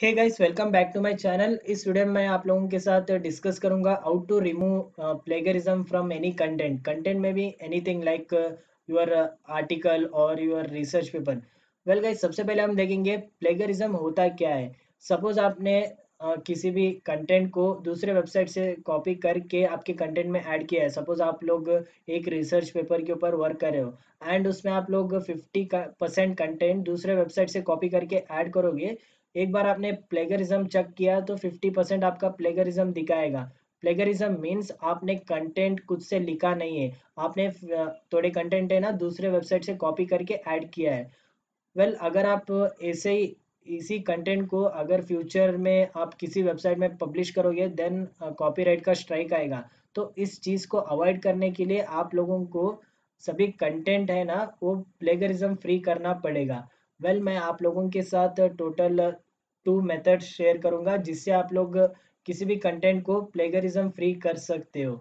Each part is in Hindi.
Hey guys welcome back to my channel इस वीडियो में मैं आप लोगों के साथ डिस्कस करूँगा how to remove plagiarism from any content content में भी एनीथिंग लाइक योर आर्टिकल और your research paper well guys सबसे पहले हम देखेंगे प्लेगरिज्म होता क्या है। सपोज़ आपने uh, किसी भी कंटेंट को दूसरे वेबसाइट से कॉपी करके आपके कंटेंट में ऐड किया है। सपोज़ आप लोग एक रिसर्च पेपर के ऊपर वर्क कर रहे हो एंड उसमें आप लोग 50 परसेंट कंटेंट दूसरे वेबसाइट से कॉपी करके ऐड करोगे एक बार आपने प्लेगरिज्म चेक किया तो 50 परसेंट आपका प्लेगरिज्म दिखाएगा। प्लेगरिज्म मीन्स आपने कंटेंट खुद से लिखा नहीं है। आपने थोड़े कंटेंट है ना दूसरे वेबसाइट से कॉपी करके ऐड किया है। वेल well, अगर आप ऐसे ही इसी कंटेंट को अगर फ्यूचर में आप किसी वेबसाइट में पब्लिश करोगे देन कॉपीराइट का स्ट्राइक आएगा। तो इस चीज़ को अवॉइड करने के लिए आप लोगों को सभी कंटेंट है ना वो प्लेगरिज्म फ्री करना पड़ेगा। वेल well, मैं आप लोगों के साथ टोटल टू मेथड शेयर करूँगा जिससे आप लोग किसी भी कंटेंट को प्लेगरिज्म फ्री कर सकते हो।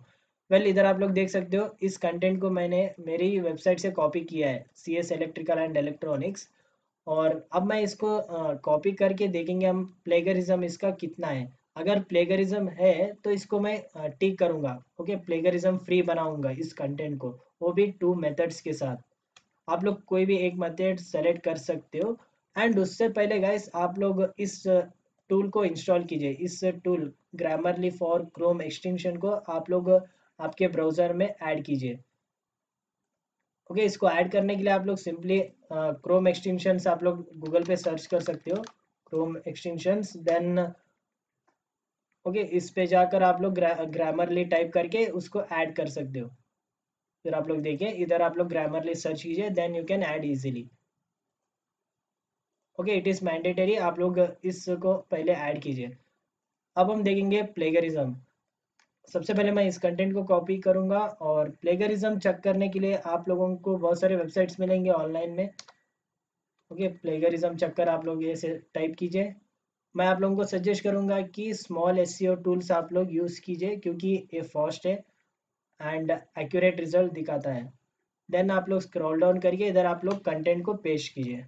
वेल well, इधर आप लोग देख सकते हो इस कंटेंट को मैंने मेरी वेबसाइट से कॉपी किया है C S electrical and electronics और अब मैं इसको कॉपी करके देखेंगे हम प्लेगरिज्म इसका कितना है। अगर प्लेगरिज्म है तो इसको मैं टिक करूँगा ओके? प्लेगरिज्म फ्री बनाऊँगा इस कंटेंट को वो भी टू मेथड्स के साथ। आप लोग कोई भी एक मेथड सेलेक्ट कर सकते हो। एंड उससे पहले गाइस आप लोग इस टूल को इंस्टॉल कीजिए। इस tool Grammarly for Chrome extension को आप लोग आपके ब्राउज़र में ऐड कीजिए। ओके इसको ऐड करने के लिए आप लोग सिंपली क्रोम एक्सटेंशन आप लोग गूगल पे सर्च कर सकते हो। क्रोम एक्सटेंशन देन ओके इस पे जाकर आप लोग ग्रामरली टाइप करके उसको ऐड कर सकते हो। फिर आप लोग देखिए, इधर आप लोग ग्रामरली सर्च कीजिए then you can add easily okay it is mandatory आप लोग इसको पहले ऐड कीजिए। अब हम देखेंगे प्लेगरिज्म सबसे पहले मैं इस कंटेंट को कॉपी करूँगा और प्लेगरिज्म चेक करने के लिए आप लोगों को बहुत सारे वेबसाइट्स मिलेंगे ऑनलाइन में। ओके प्लेगरिज्म चेक कर आप लोग ये टाइप कीजिए। मैं आप लोगों को सजेस्ट करूँगा कि स्मॉल एस टूल्स आप लोग यूज़ कीजिए, क्योंकि ये फॉस्ट है। एंड एक्यूरेट रिज़ल्ट दिखाता है। देन आप लोग स्क्रॉल डाउन करिए, इधर आप लोग कंटेंट को पेश कीजिए।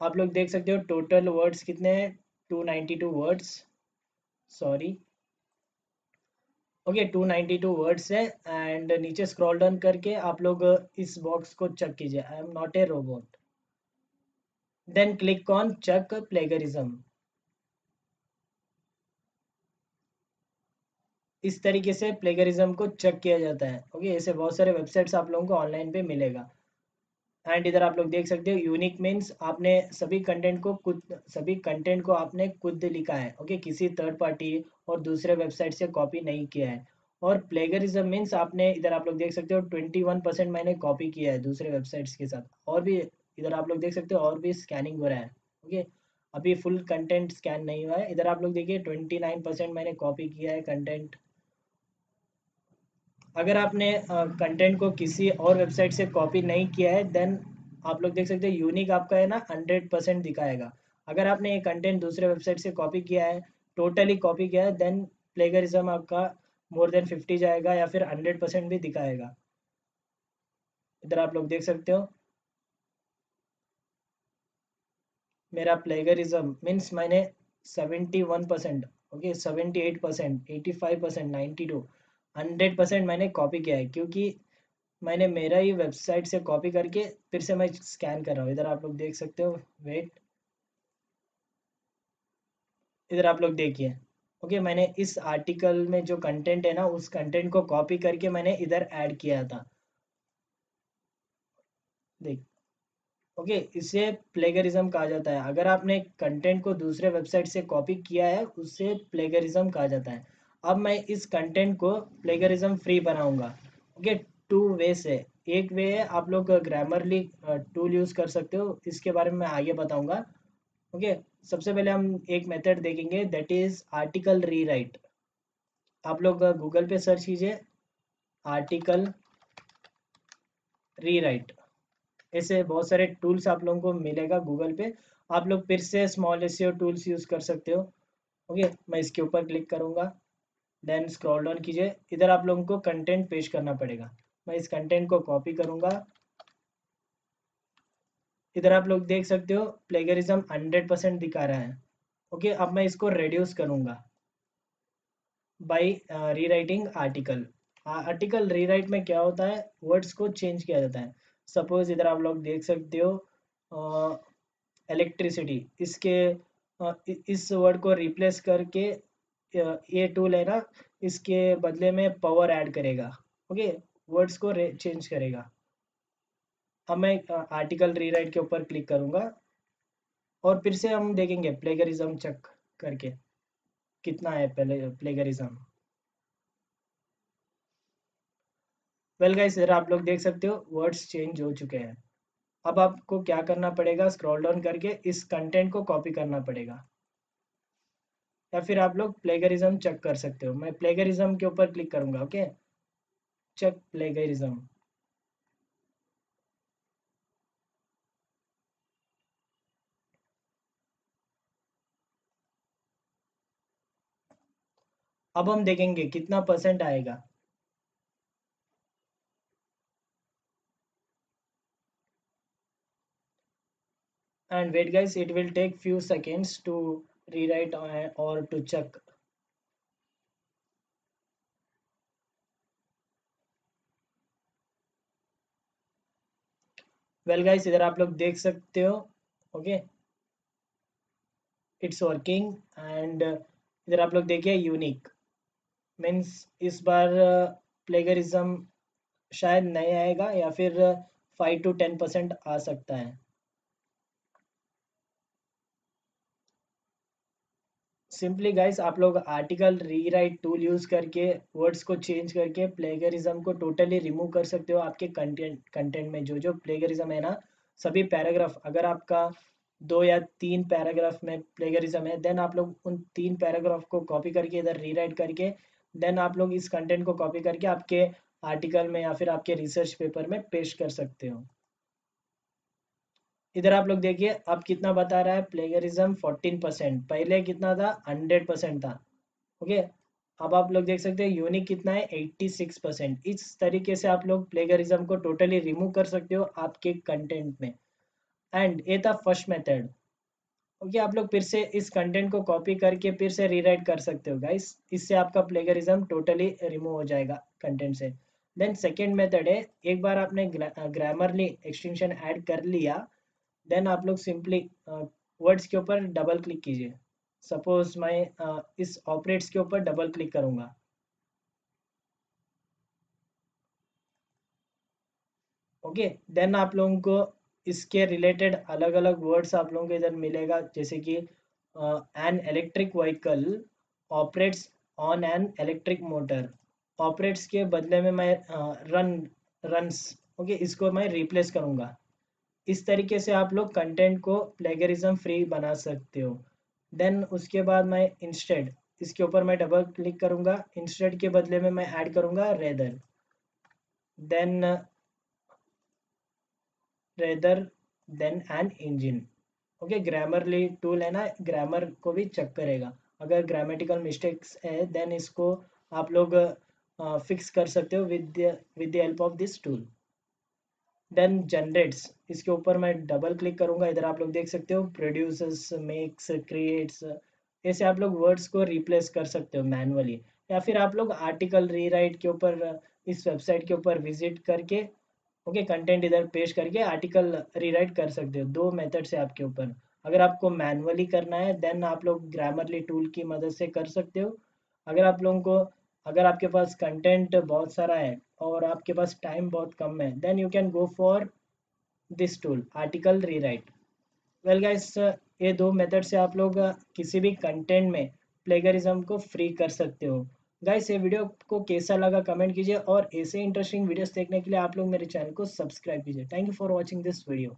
आप लोग देख सकते हो टोटल वर्ड्स कितने हैं? 292 वर्ड्स सॉरी ओके 292 वर्ड्स है एंड नीचे स्क्रॉल डाउन करके आप लोग इस बॉक्स को चेक कीजिए। I am not a robot then click on check plagiarism इस तरीके से प्लेगरिज्म को चेक किया जाता है। ओके ऐसे बहुत सारे वेबसाइट्स आप लोगों को ऑनलाइन पे मिलेगा। एंड इधर आप लोग देख सकते हो यूनिक मीन्स आपने सभी कंटेंट को खुद, सभी कंटेंट को आपने खुद लिखा है। ओके किसी थर्ड पार्टी और दूसरे वेबसाइट से कॉपी नहीं किया है। और प्लेगरिज्म मीन्स आपने इधर आप लोग देख सकते हो ट्वेंटी वन परसेंट मैंने कॉपी किया है दूसरे वेबसाइट्स के साथ। और भी इधर आप लोग देख सकते हो, और भी स्कैनिंग हो रहा है। ओके अभी फुल कंटेंट स्कैन नहीं हुआ है। इधर आप लोग देखिए ट्वेंटी नाइन परसेंट मैंने कॉपी किया है कंटेंट अगर आपने कंटेंट को किसी और वेबसाइट से कॉपी नहीं किया है देन आप लोग देख सकते हैं यूनिक आपका है ना हंड्रेड परसेंट दिखाएगा। अगर आपने ये कंटेंट दूसरे वेबसाइट से कॉपी किया है टोटली कॉपी किया है देन प्लेगरिज्म आपका मोर देन फिफ्टी जाएगा या फिर हंड्रेड परसेंट भी दिखाएगा। इधर आप लोग देख सकते हो। मेरा प्लेगरिज्म मीन्स मैंने seventy one percent okay seventy eight percent eighty five percent ninety to hundred percent मैंने कॉपी किया है, क्योंकि मैंने मेरा ही वेबसाइट से कॉपी करके फिर से मैं स्कैन कर रहा हूँ। इधर आप लोग देख सकते हो, वेट। इधर आप लोग देखिए। ओके, मैंने इस आर्टिकल में जो कंटेंट है ना, उस कंटेंट को कॉपी करके मैंने इधर ऐड किया था। देख। ओके, इसे प्लेगरिज्म कहा जाता है। अगर आपने कंटेंट को दूसरे वेबसाइट से कॉपी किया है उससे प्लेगरिज्म कहा जाता है। अब मैं इस कंटेंट को प्लेगरिज्म फ्री बनाऊँगा। ओके टू वे से एक वे है आप लोग ग्रामरली टूल यूज़ कर सकते हो। इसके बारे में मैं आगे बताऊँगा। ओके सबसे पहले हम एक मेथड देखेंगे दैट इज़ आर्टिकल रीराइट आप लोग गूगल पे सर्च कीजिए आर्टिकल रीराइट ऐसे बहुत सारे टूल्स आप लोगों को मिलेगा गूगल पे। आप लोग फिर से स्मॉल एस टूल्स यूज़ कर सकते हो। ओके okay, मैं इसके ऊपर क्लिक करूँगा। देन स्क्रॉल डाउन कीजिए। इधर आप लोगों को कंटेंट पेश करना पड़ेगा। मैं इस कंटेंट को कॉपी करूँगा। इधर आप लोग देख सकते हो प्लेगरिज्म हंड्रेड परसेंट दिखा रहा है। ओके अब मैं इसको रेड्यूस करूँगा by rewriting article article rewrite में क्या होता है? वर्ड्स को चेंज किया जाता है। सपोज़ इधर आप लोग देख सकते हो इलेक्ट्रिसिटी इसके आ, इस वर्ड को रिप्लेस करके ये टूल है ना, इसके बदले में पावर ऐड करेगा। ओके वर्ड्स को चेंज करेगा। अब मैं आर्टिकल रीराइट के ऊपर क्लिक करूँगा। और फिर से हम देखेंगे प्लेगरिज्म चेक करके। कितना है पहले प्लेगरिज्म वेल गाइस इधर आप लोग देख सकते हो वर्ड्स चेंज हो चुके हैं। अब आपको क्या करना पड़ेगा? स्क्रॉल डाउन करके इस कंटेंट को कॉपी करना पड़ेगा। या फिर आप लोग प्लेगरिज्म चेक कर सकते हो। मैं प्लेगरिज्म के ऊपर क्लिक करूँगा ओके चेक प्लेगरिज्म अब हम देखेंगे कितना परसेंट आएगा। And wait guys, it will take few seconds to rewrite or to check. Well guys इधर आप लोग देख सकते हो ओके इट्स वर्किंग एंड इधर आप लोग देखिए यूनिक मीन्स इस बार प्लेगरिज्म शायद नहीं आएगा या फिर फाइव टू टेन परसेंट आ सकता है। सिंपली गाइस आप लोग आर्टिकल रीराइट टूल यूज़ करके वर्ड्स को चेंज करके प्लेगरिज्म को टोटली रिमूव कर सकते हो आपके कंटेंट कंटेंट में। जो जो प्लेगरिज्म है ना, सभी पैराग्राफ अगर आपका दो या तीन पैराग्राफ में प्लेगरिज्म है देन आप लोग उन तीन पैराग्राफ को कॉपी करके, इधर रीराइट करके देन आप लोग इस कंटेंट को कॉपी करके आपके आर्टिकल में या फिर आपके रिसर्च पेपर में पेश कर सकते हो। इधर आप लोग देखिए, अब कितना बता रहा है प्लेगरिज्म 14 परसेंट पहले कितना था? 100 परसेंट था। ओके अब आप लोग देख सकते हैं यूनिक कितना है? 86 परसेंट इस तरीके से आप लोग प्लेगरिज्म को टोटली रिमूव कर सकते हो आपके कंटेंट में। एंड ये था फ़र्स्ट मेथड ओके आप लोग फिर से इस कंटेंट को कॉपी करके फिर से रीराइट कर सकते हो गाइस इससे आपका प्लेगरिज्म टोटली रिमूव हो जाएगा कंटेंट से। देन सेकेंड मेथड है, एक बार आपने ग्रामरली एक्सटेंशन ऐड कर लिया देन आप लोग सिंपली वर्ड्स के ऊपर डबल क्लिक कीजिए। सपोज़ मैं uh, इस ऑपरेट्स के ऊपर डबल क्लिक करूँगा। ओके देन आप लोगों को इसके रिलेटेड अलग अलग वर्ड्स आप लोगों को इधर मिलेगा। जैसे कि an electric vehicle operates on an electric motor operates के बदले में मैं रन रन्स ओके इसको मैं रिप्लेस करूँगा। इस तरीके से आप लोग कंटेंट को प्लेगरिज्म फ्री बना सकते हो। देन उसके बाद मैं इंस्टेड इसके ऊपर मैं डबल क्लिक करूँगा। इंस्टेड के बदले में मैं ऐड करूँगा rather than rather than an engine okay Grammarly tool है ना ग्रामर को भी चेक करेगा। अगर ग्रामेटिकल मिस्टेक्स है देन इसको आप लोग फिक्स कर सकते हो with with the help of this tool then generates इसके ऊपर मैं डबल क्लिक करूँगा। इधर आप लोग देख सकते हो प्रोड्यूसर्स मेक्स क्रिएट्स ऐसे आप लोग वर्ड्स को रिप्लेस कर सकते हो मैनुअली या फिर आप लोग आर्टिकल रीराइट के ऊपर, इस वेबसाइट के ऊपर विज़िट करके ओके कंटेंट इधर पेश करके आर्टिकल रीराइट कर सकते हो। दो मेथड से आपके ऊपर। अगर आपको मैनुअली करना है देन आप लोग ग्रामरली टूल की मदद से कर सकते हो। अगर आप लोगों को, अगर आपके पास कंटेंट बहुत सारा है और आपके पास टाइम बहुत कम है। Then you can go for this tool article rewrite well guys ये दो मेथड से आप लोग किसी भी कंटेंट में प्लेगरिज्म को फ्री कर सकते हो। गाइस ये वीडियो को कैसा लगा कमेंट कीजिए और ऐसे इंटरेस्टिंग वीडियोस देखने के लिए आप लोग मेरे चैनल को सब्सक्राइब कीजिए। Thank you for watching this video